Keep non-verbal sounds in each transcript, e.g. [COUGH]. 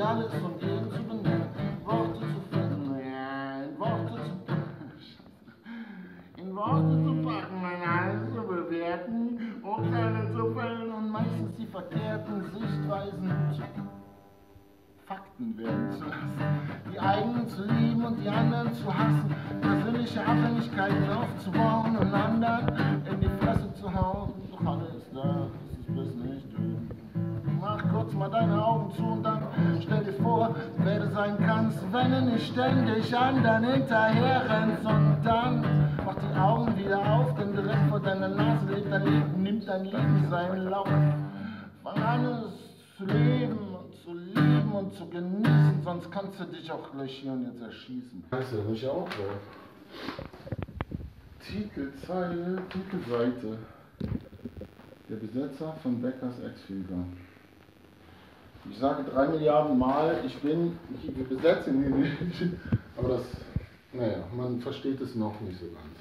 alles und jeden zu benennen, Worte zu finden, in Worte zu [LAUGHS] in Worte zu packen, mein alles zu bewerten, Urteile zu fällen und meistens die verkehrten Sichtweisen zu Fakten werden zu lassen, die eigenen zu lieben und die anderen zu hassen, persönliche Abhängigkeiten aufzubauen und anderen mal deine Augen zu und dann stell dir vor, wer du sein kannst, wenn du nicht ständig anderen hinterher rennst und dann mach die Augen wieder auf, denn direkt vor deiner Nase lebt dein Leben, nimmt dein Leben seinen Lauf. Fang an es zu leben und zu lieben und zu genießen, sonst kannst du dich auch gleich hier und jetzt erschießen. Heißt ja nicht auch so. Titelzeile, Titelseite. Der Besetzer von Beckers Ex-Fever. Ich sage drei Milliarden Mal, ich bin, ich, wir besetzen ihn nicht. [LAUGHS] Aber das, naja, man versteht es noch nicht so ganz.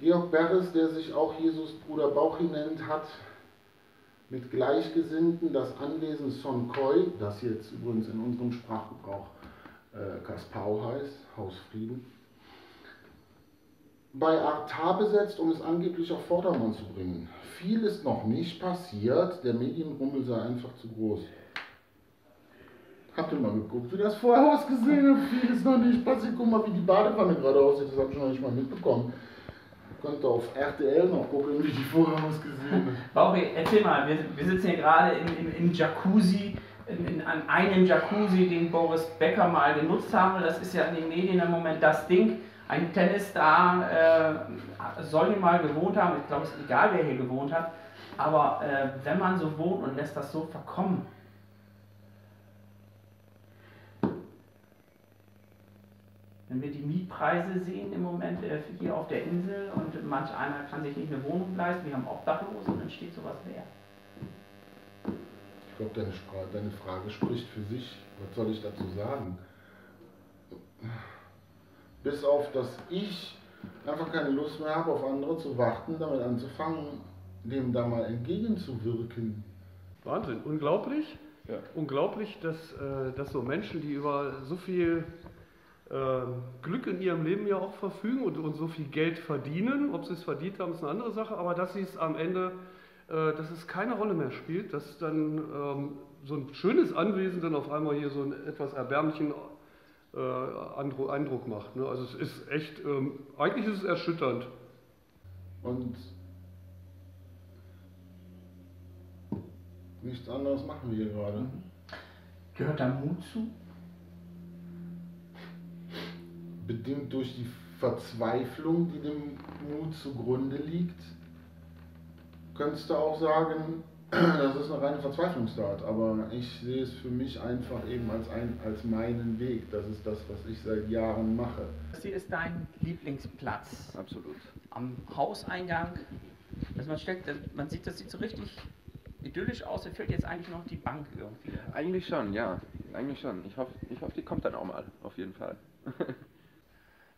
Georg Berres, der sich auch Jesus Bruder Bauchi nennt, hat mit Gleichgesinnten das Anwesen Son Koi, das jetzt übrigens in unserem Sprachgebrauch äh, Kaspau heißt, Haus Frieden, bei Artar besetzt, um es angeblich auf Vordermann zu bringen. Viel ist noch nicht passiert, der Medienrummel sei einfach zu groß. Habt ihr mal geguckt, wie das Vorhaus gesehen hat? Viel ist noch nicht passiert. Guck mal, wie die Badewanne gerade aussieht, das habe ich noch nicht mal mitbekommen. Könnt ihr auf RTL noch gucken, wie die vorher ausgesehen hat. [LAUGHS] Bauchi, erzähl mal, wir, wir sitzen hier gerade im Jacuzzi, in, in, an einem Jacuzzi, den Boris Becker mal genutzt haben. Das ist ja in den Medien im Moment das Ding. Ein Tennisstar äh, soll hier mal gewohnt haben. Ich glaube, es ist egal, wer hier gewohnt hat. Aber äh, wenn man so wohnt und lässt das so verkommen, wenn wir die Mietpreise sehen im Moment äh, hier auf der Insel und manch einer kann sich nicht eine Wohnung leisten, wir haben Obdachlose und dann steht sowas leer. Ich glaube, deine, deine Frage spricht für sich. Was soll ich dazu sagen? Bis auf, dass ich einfach keine Lust mehr habe, auf andere zu warten, damit anzufangen, dem da mal entgegenzuwirken. Wahnsinn, unglaublich. Ja. Unglaublich, dass, äh, dass so Menschen, die über so viel äh, Glück in ihrem Leben ja auch verfügen und, und so viel Geld verdienen, ob sie es verdient haben, ist eine andere Sache, aber dass sie es am Ende, äh, dass es keine Rolle mehr spielt, dass dann ähm, so ein schönes Anwesen dann auf einmal hier so einen etwas erbärmlichen äh, Andru- Eindruck macht. Ne? Also es ist echt, ähm, eigentlich ist es erschütternd. Und nichts anderes machen wir hier gerade. Gehört da Mut zu? Bedingt durch die Verzweiflung, die dem Mut zugrunde liegt, könntest du auch sagen, das ist eine reine Verzweiflungstat. Aber ich sehe es für mich einfach eben als, ein, als meinen Weg. Das ist das, was ich seit Jahren mache. Das hier ist dein Lieblingsplatz. Absolut. Am Hauseingang. Also man, steckt, man sieht, das sieht so richtig idyllisch aus. Mir fehlt jetzt eigentlich noch die Bank irgendwie. Eigentlich schon, ja. Eigentlich schon. Ich hoffe, ich hoffe, die kommt dann auch mal, auf jeden Fall. [LAUGHS]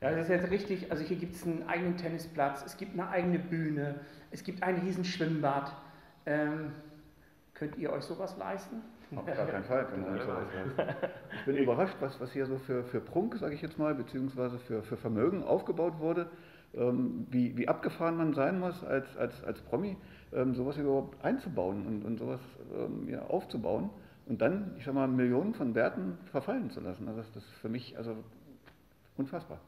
Ja, das ist jetzt richtig. Also hier gibt es einen eigenen Tennisplatz, es gibt eine eigene Bühne, es gibt ein riesen Schwimmbad. Ähm, könnt ihr euch sowas leisten? Auf gar keinen Fall. Kann man sowas leisten. Ich bin überrascht, was, was hier so für, für Prunk, sage ich jetzt mal, beziehungsweise für, für Vermögen aufgebaut wurde, ähm, wie, wie abgefahren man sein muss als, als, als Promi, ähm, sowas überhaupt einzubauen und, und sowas ähm, ja, aufzubauen und dann, ich sag mal, Millionen von Werten verfallen zu lassen. Also das, das ist für mich also unfassbar.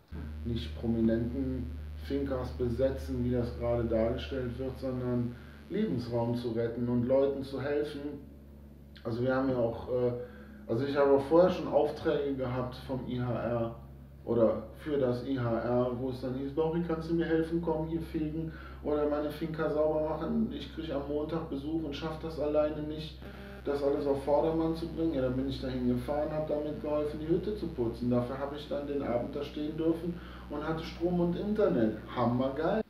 Nicht prominenten Finkers besetzen, wie das gerade dargestellt wird, sondern Lebensraum zu retten und Leuten zu helfen. Also wir haben ja auch, äh, also ich habe vorher schon Aufträge gehabt vom IHR oder für das IHR, wo es dann hieß, Bori, kannst du mir helfen, komm hier fegen oder meine Finca sauber machen. Ich kriege am Montag Besuch und schaffe das alleine nicht, das alles auf Vordermann zu bringen. Ja, dann bin ich dahin gefahren, habe damit geholfen, die Hütte zu putzen. Dafür habe ich dann den Abend da stehen dürfen und hatte Strom und Internet. Hammergeil.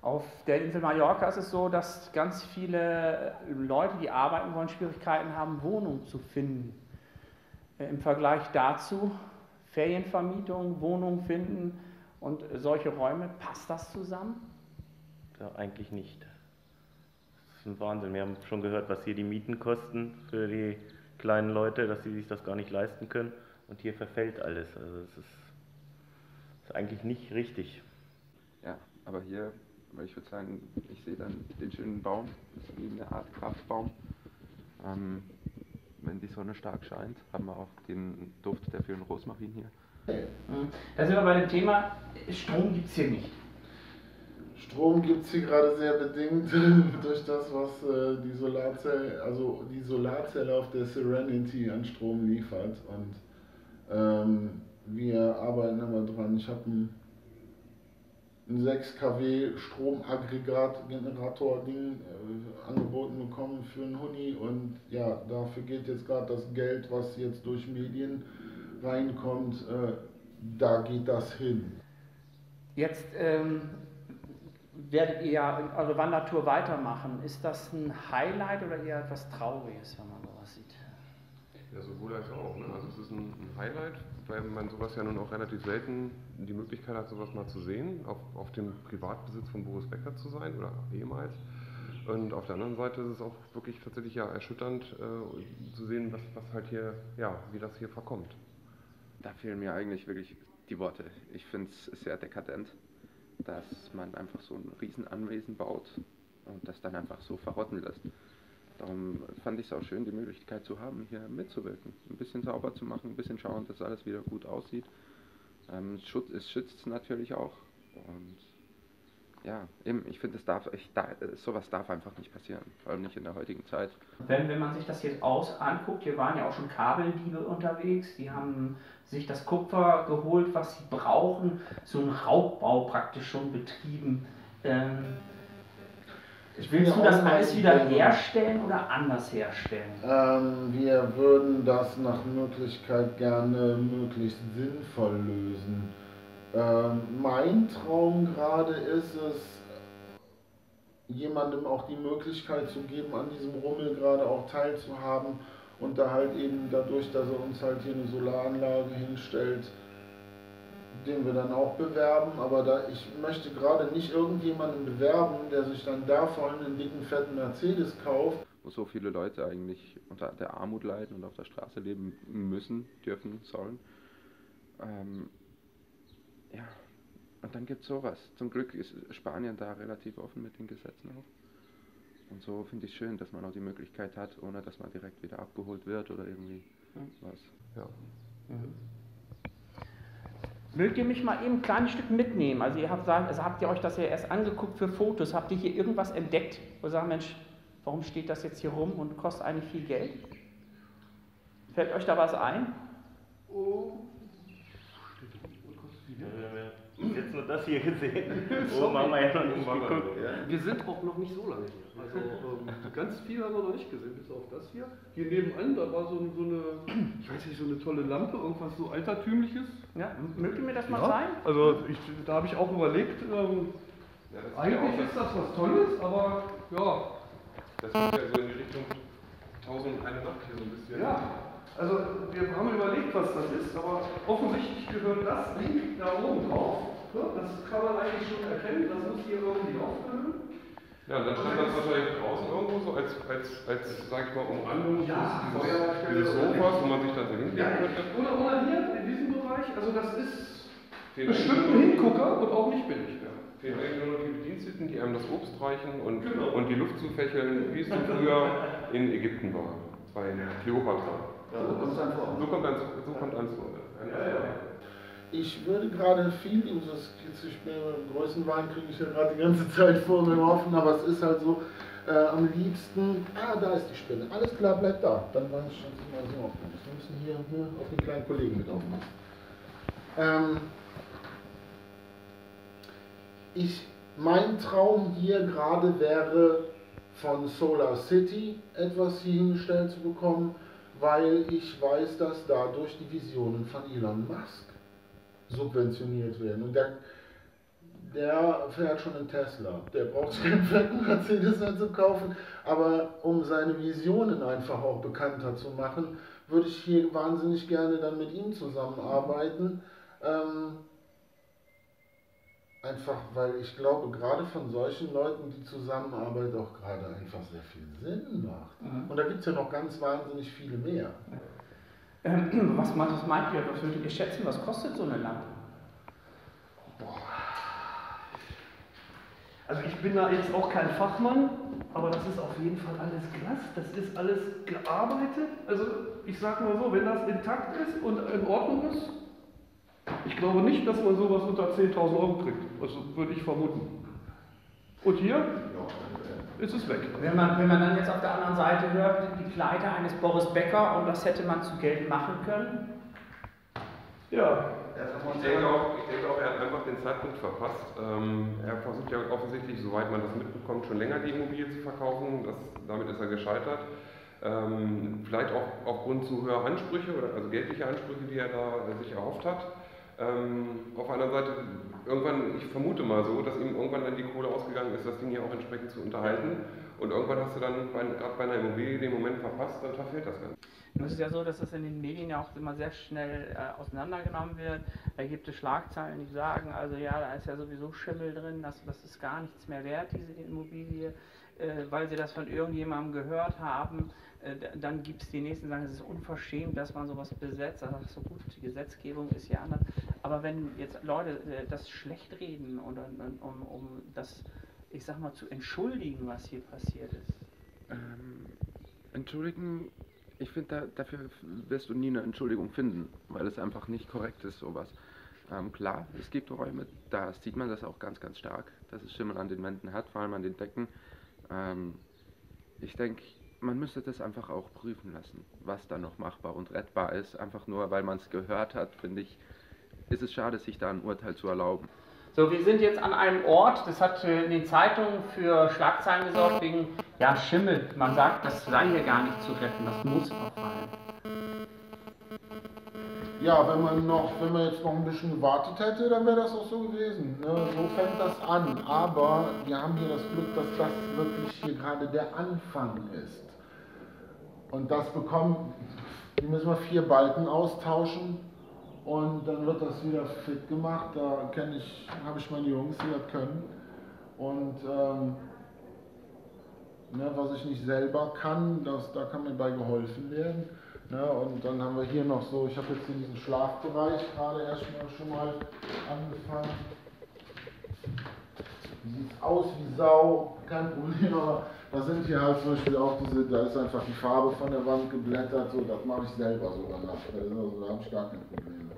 Auf der Insel Mallorca ist es so, dass ganz viele Leute, die arbeiten wollen, Schwierigkeiten haben, Wohnungen zu finden. Äh, Im Vergleich dazu Ferienvermietung, Wohnungen finden und solche Räume, passt das zusammen? Ja, eigentlich nicht. Das ist ein Wahnsinn. Wir haben schon gehört, was hier die Mieten kosten für die kleinen Leute, dass sie sich das gar nicht leisten können und hier verfällt alles. Also es ist, ist eigentlich nicht richtig. Ja, aber hier, weil ich würde sagen, ich sehe dann den schönen Baum, das ist wie eine Art Kraftbaum. Ähm, wenn die Sonne stark scheint, haben wir auch den Duft der vielen Rosmarin hier. Mhm. Da sind wir bei dem Thema, Strom gibt es hier nicht. Strom gibt es hier gerade sehr bedingt [LAUGHS] durch das, was äh, die Solarzelle, also die Solarzelle auf der Serenity an Strom liefert. Und ähm, wir arbeiten aber dran. Ich habe ein, ein 6 kW Stromaggregat-Generator-Ding äh, angeboten bekommen für einen Huni und ja, dafür geht jetzt gerade das Geld, was jetzt durch Medien reinkommt, äh, da geht das hin. Jetzt ähm, werdet ihr ja eure Wandertour weitermachen. Ist das ein Highlight oder eher etwas Trauriges, wenn man? Ja, sowohl als auch. Ne? Also es ist ein, ein Highlight, weil man sowas ja nun auch relativ selten die Möglichkeit hat, sowas mal zu sehen, auf, auf dem Privatbesitz von Boris Becker zu sein oder ehemals. Und auf der anderen Seite ist es auch wirklich tatsächlich ja erschütternd äh, zu sehen, was, was halt hier, ja, wie das hier verkommt. Da fehlen mir eigentlich wirklich die Worte. Ich finde es sehr dekadent, dass man einfach so ein Riesenanwesen baut und das dann einfach so verrotten lässt. Darum fand ich es auch schön, die Möglichkeit zu haben, hier mitzuwirken. Ein bisschen sauber zu machen, ein bisschen schauen, dass alles wieder gut aussieht. Ähm, Schutz, es schützt natürlich auch. Und ja, eben, ich finde, da, sowas darf einfach nicht passieren, vor allem nicht in der heutigen Zeit. Wenn, wenn man sich das jetzt aus anguckt, hier waren ja auch schon Kabeldiebe unterwegs, die haben sich das Kupfer geholt, was sie brauchen, so einen Raubbau praktisch schon betrieben. Ähm, willst du das alles wieder herstellen oder anders herstellen? Ähm, wir würden das nach Möglichkeit gerne möglichst sinnvoll lösen. Ähm, mein Traum gerade ist es, jemandem auch die Möglichkeit zu geben, an diesem Rummel gerade auch teilzuhaben und da halt eben dadurch, dass er uns halt hier eine Solaranlage hinstellt, den wir dann auch bewerben, aber da ich möchte gerade nicht irgendjemanden bewerben, der sich dann davon einen dicken fetten Mercedes kauft. Wo so viele Leute eigentlich unter der Armut leiden und auf der Straße leben müssen, dürfen, sollen. Ähm, ja, und dann gibt es sowas. Zum Glück ist Spanien da relativ offen mit den Gesetzen auch. Und so finde ich schön, dass man auch die Möglichkeit hat, ohne dass man direkt wieder abgeholt wird oder irgendwie mhm. was. Ja. Mhm. Mögt ihr mich mal eben ein kleines Stück mitnehmen? Also, ihr habt, also habt ihr euch das ja erst angeguckt für Fotos? Habt ihr hier irgendwas entdeckt, wo ihr sagt, Mensch, warum steht das jetzt hier rum und kostet eigentlich viel Geld? Fällt euch da was ein? Oh. Jetzt nur das hier gesehen. [LAUGHS] Oh, wir ja noch nicht geguckt. Ja. Wir sind auch noch nicht so lange hier. Also ähm, ganz viel haben wir noch nicht gesehen, bis auf das hier. Hier nebenan, da war so, so eine, ich weiß nicht, so eine tolle Lampe, irgendwas so altertümliches. Ja, mögt ihr mir das mal ja. zeigen? Also ich, da habe ich auch überlegt, ähm, ja, eigentlich ist das was Tolles, aber ja. Das geht ja so in die Richtung 1001 Nacht hier so ein bisschen. Ja. Also wir haben überlegt, was das ist, aber offensichtlich gehört das Ding da oben drauf. Das kann man eigentlich schon erkennen, das muss hier irgendwie aufgehören. Ja, dann steht das wahrscheinlich draußen irgendwo so als, als, als sag ich mal, Umrandung ja, dieses, dieses Sofas, wo man sich dann so hinlegen ja, könnte. Oder, oder hier in diesem Bereich, also das ist bestimmt ein Hingucker und auch nicht billig. Ja. Fehlen eigentlich nur noch die Bediensteten, die einem das Obst reichen und, genau. und die Luft zufächeln, wie es früher in Ägypten war. In Kleopatra. Ja, so kommt es dann vor. So kommt dann so kommt dann so. Ja, ja. Ich würde gerade viel, das beim Größenwahn kriege ich ja gerade die ganze Zeit vor mir offen, aber es ist halt so, äh, am liebsten, ah, da ist die Spinne, alles klar, bleibt da. Dann weiß ich schon, dass ich mal so aufnehmen Wir müssen hier, hier auf den kleinen Kollegen mit aufpassen. Ähm, ich, mein Traum hier gerade wäre, von Solar City etwas hier hingestellt zu bekommen weil ich weiß, dass dadurch die Visionen von Elon Musk subventioniert werden. Und der, der fährt schon einen Tesla. Der braucht keinen fetten Mercedes mehr zu kaufen. Aber um seine Visionen einfach auch bekannter zu machen, würde ich hier wahnsinnig gerne dann mit ihm zusammenarbeiten. Ähm, Einfach, weil ich glaube, gerade von solchen Leuten die Zusammenarbeit auch gerade einfach sehr viel Sinn macht. Mhm. Und da gibt es ja noch ganz wahnsinnig viele mehr. Ähm, [CLEARS THROAT] was, was meint ihr, was würdet ihr schätzen, was kostet so eine Lampe? Also ich bin da jetzt auch kein Fachmann, aber das ist auf jeden Fall alles Glas, das ist alles gearbeitet. Also ich sag mal so, wenn das intakt ist und in Ordnung ist, ich glaube nicht, dass man sowas unter 10.000 Euro kriegt. Also würde ich vermuten. Und hier ist es weg. Wenn man, wenn man dann jetzt auf der anderen Seite hört, die Pleite eines Boris Becker und das hätte man zu Geld machen können. Ja, Ich denke, auch, ich denke auch, er hat einfach den Zeitpunkt verpasst. Ähm, er versucht ja offensichtlich, soweit man das mitbekommt, schon länger die Immobilie zu verkaufen. Das, damit ist er gescheitert. Ähm, vielleicht auch aufgrund zu höherer Ansprüche, oder, also geldliche Ansprüche, die er da äh, sich erhofft hat. Ähm, auf einer Seite, irgendwann, ich vermute mal so, dass ihm irgendwann dann die Kohle ausgegangen ist, das Ding hier auch entsprechend zu unterhalten. Und irgendwann hast du dann gerade bei einer Immobilie den Moment verpasst, dann verfällt das Ganze. Nun ist es ja so, dass das in den Medien ja auch immer sehr schnell äh, auseinandergenommen wird. Da gibt es Schlagzeilen, die sagen, also ja, da ist ja sowieso Schimmel drin, das, das ist gar nichts mehr wert, diese Immobilie, äh, weil sie das von irgendjemandem gehört haben. Äh, dann gibt es die nächsten, die sagen, es ist unverschämt, dass man sowas besetzt. Also so gut, die Gesetzgebung ist ja anders. Aber wenn jetzt Leute äh, das schlecht reden, und, um, um das, ich sag mal, zu entschuldigen, was hier passiert ist. Ähm, entschuldigen, ich finde, da, dafür wirst du nie eine Entschuldigung finden, weil es einfach nicht korrekt ist, sowas. Ähm, klar, es gibt Räume, da sieht man das auch ganz, ganz stark, dass es Schimmel an den Wänden hat, vor allem an den Decken. Ähm, ich denke, man müsste das einfach auch prüfen lassen, was da noch machbar und rettbar ist. Einfach nur, weil man es gehört hat, finde ich, ist es schade, sich da ein Urteil zu erlauben. So, wir sind jetzt an einem Ort, das hat äh, in den Zeitungen für Schlagzeilen gesorgt wegen ja, Schimmel. Man sagt, das sei hier gar nicht zu retten, das muss verfallen. Ja, wenn man noch, wenn man jetzt noch ein bisschen gewartet hätte, dann wäre das auch so gewesen. Ne? So fängt das an. Aber wir haben hier das Glück, dass das wirklich hier gerade der Anfang ist. Und das bekommen, hier müssen wir vier Balken austauschen und dann wird das wieder fit gemacht. Da kenne ich, habe ich meine Jungs, die das können. Und ähm, ne, was ich nicht selber kann, das, da kann mir bei geholfen werden. Ne, und dann haben wir hier noch so, ich habe jetzt hier diesen Schlafbereich gerade erstmal schon mal angefangen. Sieht aus wie Sau, kein Problem, aber da sind hier halt zum Beispiel auch diese, da ist einfach die Farbe von der Wand geblättert, so, das mache ich selber sogar nach. Also, da habe ich gar kein Problem?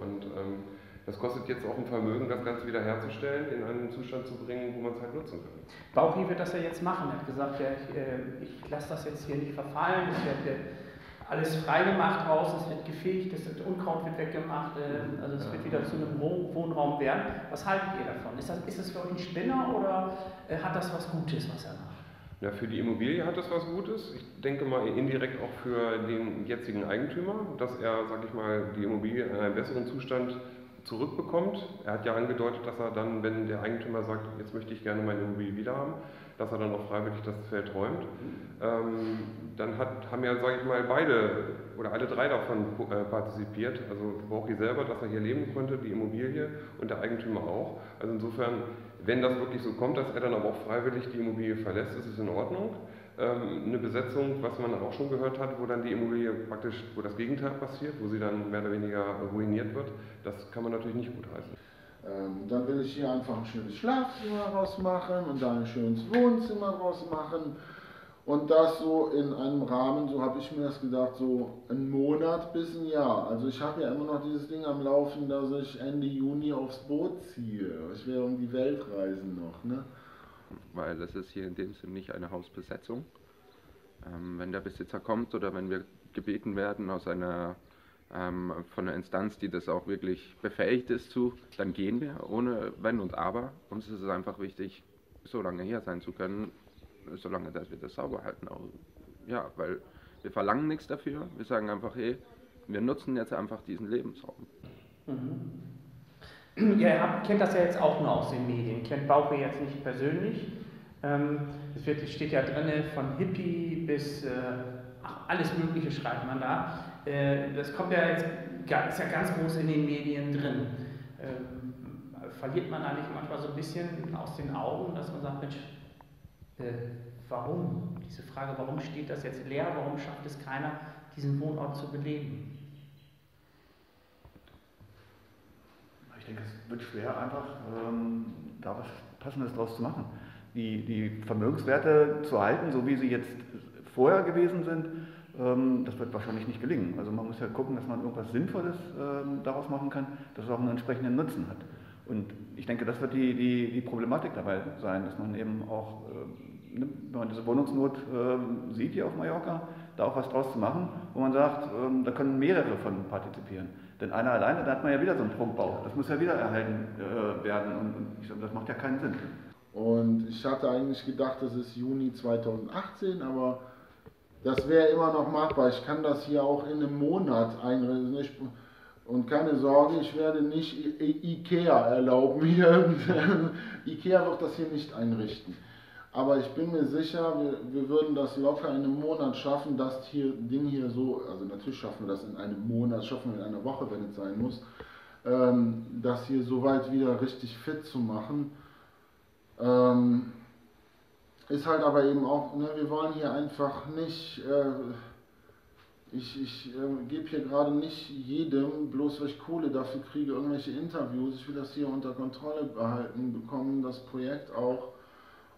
Und ähm, das kostet jetzt auch ein Vermögen, das Ganze wieder herzustellen, in einen Zustand zu bringen, wo man es halt nutzen kann. Bauchi wird das ja jetzt machen. Er hat gesagt, ja, ich, äh, ich lasse das jetzt hier nicht verfallen, wird äh, alles freigemacht raus, es wird gefegt, wird Unkraut wird weggemacht, äh, also es wird wieder zu einem Wohn Wohnraum werden. Was haltet ihr davon? Ist das, ist das für euch ein Spinner oder äh, hat das was Gutes, was er macht? Ja, für die Immobilie hat das was Gutes. Ich denke mal indirekt auch für den jetzigen Eigentümer, dass er, sag ich mal, die Immobilie in einen besseren Zustand zurückbekommt. Er hat ja angedeutet, dass er dann, wenn der Eigentümer sagt, jetzt möchte ich gerne meine Immobilie wieder haben, dass er dann auch freiwillig das Feld räumt. Ähm, dann hat, haben ja, sage ich mal, beide oder alle drei davon äh, partizipiert. Also Borchi selber, dass er hier leben konnte, die Immobilie und der Eigentümer auch. Also insofern, wenn das wirklich so kommt, dass er dann aber auch freiwillig die Immobilie verlässt, ist es in Ordnung. Ähm, eine Besetzung, was man auch schon gehört hat, wo dann die Immobilie praktisch, wo das Gegenteil passiert, wo sie dann mehr oder weniger ruiniert wird, das kann man natürlich nicht gut heißen. Ähm, dann will ich hier einfach ein schönes Schlafzimmer rausmachen und da ein schönes Wohnzimmer rausmachen. Und das so in einem Rahmen, so habe ich mir das gedacht, so ein Monat bis ein Jahr. Also ich habe ja immer noch dieses Ding am Laufen, dass ich Ende Juni aufs Boot ziehe. Ich werde um die Welt reisen noch. Ne? weil es ist hier in dem Sinn nicht eine Hausbesetzung. Ähm, wenn der Besitzer kommt oder wenn wir gebeten werden aus einer ähm, von einer Instanz, die das auch wirklich befähigt ist zu, dann gehen wir ohne Wenn und Aber. Uns ist es einfach wichtig, so lange hier sein zu können, solange dass wir das sauber halten. Auch, ja, weil wir verlangen nichts dafür. Wir sagen einfach, hey, wir nutzen jetzt einfach diesen Lebensraum. Mhm. Ihr habt, kennt das ja jetzt auch nur aus den Medien, kennt Bauche jetzt nicht persönlich. Ähm, es wird, steht ja drin, von Hippie bis äh, alles Mögliche schreibt man da. Äh, das kommt ja jetzt, ist ja ganz groß in den Medien drin. Ähm, verliert man nicht manchmal so ein bisschen aus den Augen, dass man sagt, Mensch, äh, warum? Diese Frage, warum steht das jetzt leer, warum schafft es keiner, diesen Wohnort zu beleben? Ich denke, es wird schwer, einfach ähm, da was Passendes draus zu machen. Die, die Vermögenswerte zu halten, so wie sie jetzt vorher gewesen sind, das wird wahrscheinlich nicht gelingen. Also man muss ja gucken, dass man irgendwas Sinnvolles ähm, daraus machen kann, dass es auch einen entsprechenden Nutzen hat. Und ich denke, das wird die, die, die Problematik dabei sein, dass man eben auch, äh, wenn man diese Wohnungsnot sieht hier auf Mallorca, da auch was draus zu machen, wo man sagt, da können mehrere von partizipieren. Denn einer alleine, da hat man ja wieder so einen Prunkbau. Das muss ja wieder erhalten äh, werden und, ich das macht ja keinen Sinn. Und ich hatte eigentlich gedacht, das ist Juni 2018, aber das wäre immer noch machbar. Ich kann das hier auch in einem Monat einrichten. Und keine Sorge, ich werde nicht IKEA erlauben hier. [LAUGHS] IKEA wird das hier nicht einrichten. Aber ich bin mir sicher, wir, wir würden das locker in einem Monat schaffen, das hier, Ding hier so, also natürlich schaffen wir das in einem Monat, schaffen wir in einer Woche, wenn es sein muss, ähm, das hier soweit wieder richtig fit zu machen. Ähm, ist halt aber eben auch, ne, wir wollen hier einfach nicht, äh, ich, ich äh, gebe hier gerade nicht jedem, bloß weil ich Kohle dafür kriege, irgendwelche Interviews. Ich will das hier unter Kontrolle behalten, bekommen das Projekt auch.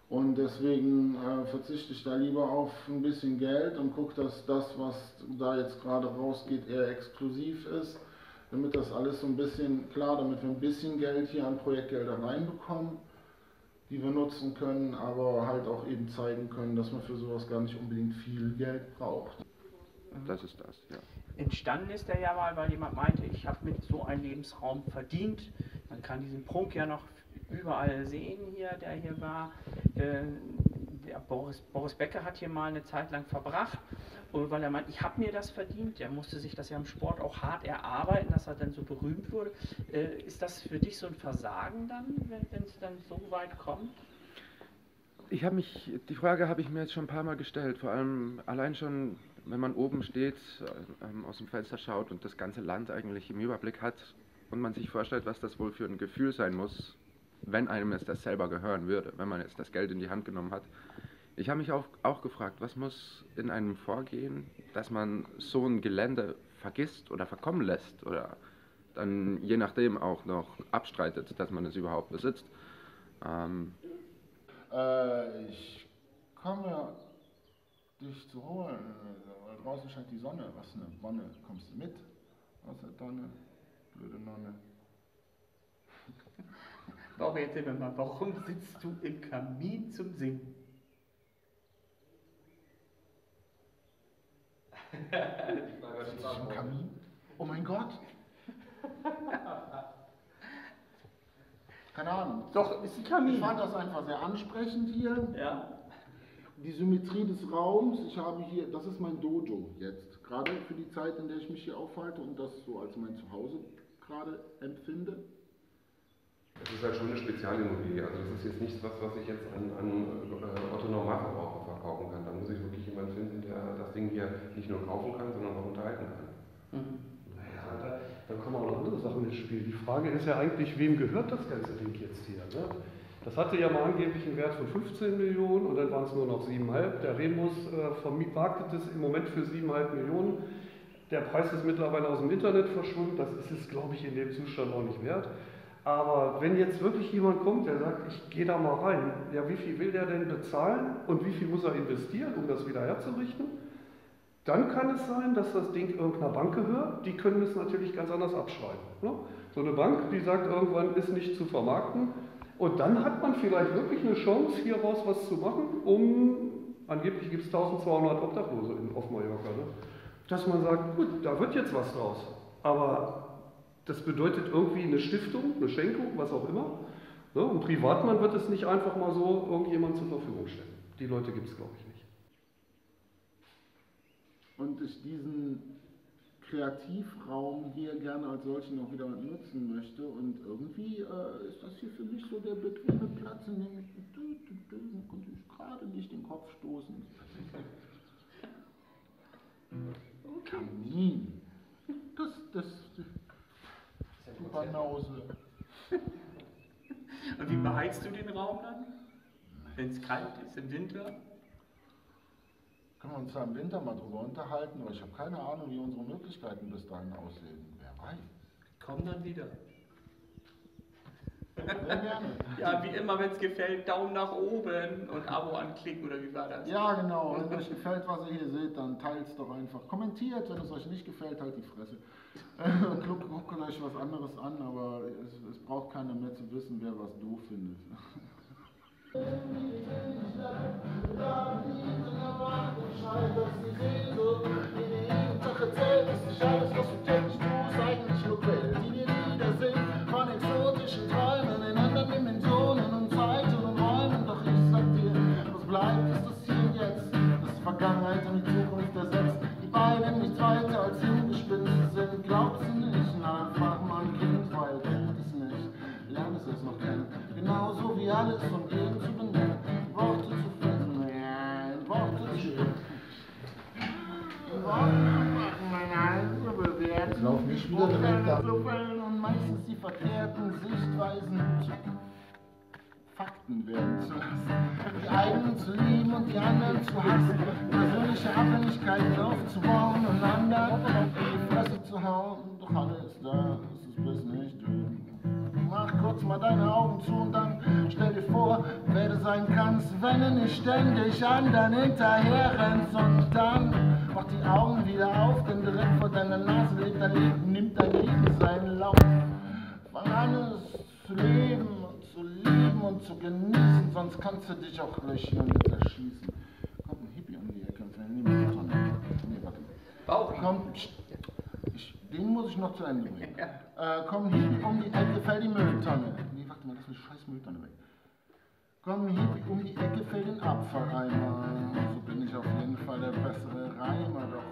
Und deswegen äh, verzichte ich da lieber auf ein bisschen Geld und gucke, dass das, was da jetzt gerade rausgeht, eher exklusiv ist, damit das alles so ein bisschen, klar, damit wir ein bisschen Geld hier an Projektgelder reinbekommen die wir nutzen können, aber halt auch eben zeigen können, dass man für sowas gar nicht unbedingt viel Geld braucht. Das ist das, ja. Entstanden ist der ja mal, weil jemand meinte, ich habe mit so einem Lebensraum verdient. Man kann diesen Prunk ja noch überall sehen hier, der hier war. Äh, der Boris, Boris Becker hat hier mal eine Zeit lang verbracht weil er meint, ich habe mir das verdient. Er musste sich das ja im Sport auch hart erarbeiten, dass er dann so berühmt wurde. Äh, ist das für dich so ein Versagen dann, wenn es dann so weit kommt? Ich habe mich, die Frage habe ich mir jetzt schon ein paar Mal gestellt, vor allem allein schon, wenn man oben steht, äh, aus dem Fenster schaut und das ganze Land eigentlich im Überblick hat und man sich vorstellt, was das wohl für ein Gefühl sein muss, wenn einem es das selber gehören würde, wenn man jetzt das Geld in die Hand genommen hat ich habe mich auch, auch gefragt, was muss in einem vorgehen, dass man so ein Gelände vergisst oder verkommen lässt oder dann je nachdem auch noch abstreitet, dass man es überhaupt besitzt. Ähm äh, ich komme dich zu holen, weil draußen scheint die Sonne. Was eine Wonne, kommst du mit? Aus der Donne, blöde Nonne. Warum mal, warum sitzt du im Kamin zum Singen? Sitze ich im Kamin? Oh mein Gott! Keine Ahnung. Doch, ist ein Kamin. Ich fand das einfach sehr ansprechend hier. Ja. Die Symmetrie des Raums. Ich habe hier, das ist mein Dojo jetzt. Gerade für die Zeit, in der ich mich hier aufhalte und das so als mein Zuhause gerade empfinde. Es ist halt schon eine Spezialimmobilie. Also das ist jetzt nichts, was, was ich jetzt an, an äh, Otto Normalverbraucher verkaufen kann. Da muss ich wirklich jemanden finden, der das Ding hier nicht nur kaufen kann, sondern auch unterhalten kann. Mhm. Naja, da, da kommen auch noch andere Sachen ins Spiel. Die Frage ist ja eigentlich, wem gehört das ganze Ding jetzt hier? Ne? Das hatte ja mal angeblich einen Wert von 15 Millionen und dann waren es nur noch 7,5. Der Remus äh, vermarktet es im Moment für 7,5 Millionen. Der Preis ist mittlerweile aus dem Internet verschwunden. Das ist es, glaube ich, in dem Zustand auch nicht wert. Aber wenn jetzt wirklich jemand kommt, der sagt, ich gehe da mal rein, ja, wie viel will der denn bezahlen und wie viel muss er investieren, um das wieder herzurichten? Dann kann es sein, dass das Ding irgendeiner Bank gehört. Die können es natürlich ganz anders abschreiben. Ne? So eine Bank, die sagt, irgendwann ist nicht zu vermarkten. Und dann hat man vielleicht wirklich eine Chance, hieraus was zu machen, um, angeblich gibt es 1200 Obdachlose in, auf Mallorca, ne? dass man sagt, gut, da wird jetzt was draus. Aber das bedeutet irgendwie eine Stiftung, eine Schenkung, was auch immer. Ne? Und Privatmann wird es nicht einfach mal so irgendjemand zur Verfügung stellen. Die Leute gibt es, glaube ich, nicht. Und ich diesen Kreativraum hier gerne als solchen auch wieder nutzen möchte. Und irgendwie äh, ist das hier für mich so der bequeme Platz, in dem ich, man konnte ich gerade nicht den Kopf stoßen. Okay. [LAUGHS] Kamin. Das, das, Banause. [LAUGHS] Beheizst du den Raum dann? Wenn es kalt ist im Winter? Können wir uns da im Winter mal drüber unterhalten, weil ich habe keine Ahnung, wie unsere Möglichkeiten bis dahin aussehen. Wer weiß. Komm dann wieder. Ja, wie immer, wenn es gefällt, Daumen nach oben und Abo anklicken oder wie war das? Ja, genau. Wenn euch gefällt, was ihr hier seht, dann teilt es doch einfach. Kommentiert, wenn es euch nicht gefällt, halt die Fresse. Und [LAUGHS] guckt, guckt euch was anderes an, aber es, es braucht keiner mehr zu wissen, wer was doof findet. Von [LAUGHS] [LAUGHS] Fakten werden zu lassen. Die eigenen zu lieben und die anderen zu hassen. Persönliche Abhängigkeiten aufzubauen und anderen in die Fresse zu hauen. Doch alles da, es ist bis nicht du. Mach kurz mal deine Augen zu und dann stell dir vor, wer du sein kannst, wenn du nicht ständig anderen hinterher rennst. Und dann mach die Augen wieder auf, denn direkt vor deiner Nase lebt dein Leben, nimmt dein Leben seinen Lauf. Und zu genießen, sonst kannst du dich auch gleich hier mit erschießen. Kommt ein Hippie um die Ecke und dann nimm die Tonne. Nee, warte. Bauch. Kommt, ich, den muss ich noch zu Ende bringen. [LAUGHS] Äh, komm Hippie um die Ecke, fällt die Mülltonne. Nee, warte mal, lass mich scheiß Mülltonne weg. Komm Hippie um die Ecke, fällt den Abfalleimer. So bin ich auf jeden Fall der bessere Reimer, doch